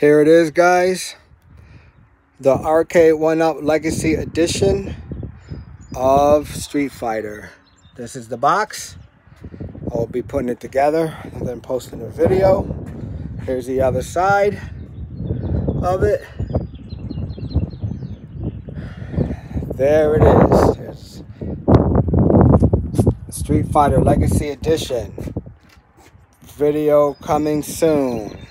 Here it is, guys. The Arcade1Up Legacy Edition of Street Fighter. This is the box. I'll be putting it together and then posting a video. Here's the other side of it. There it is. Street Fighter Legacy Edition. Video coming soon.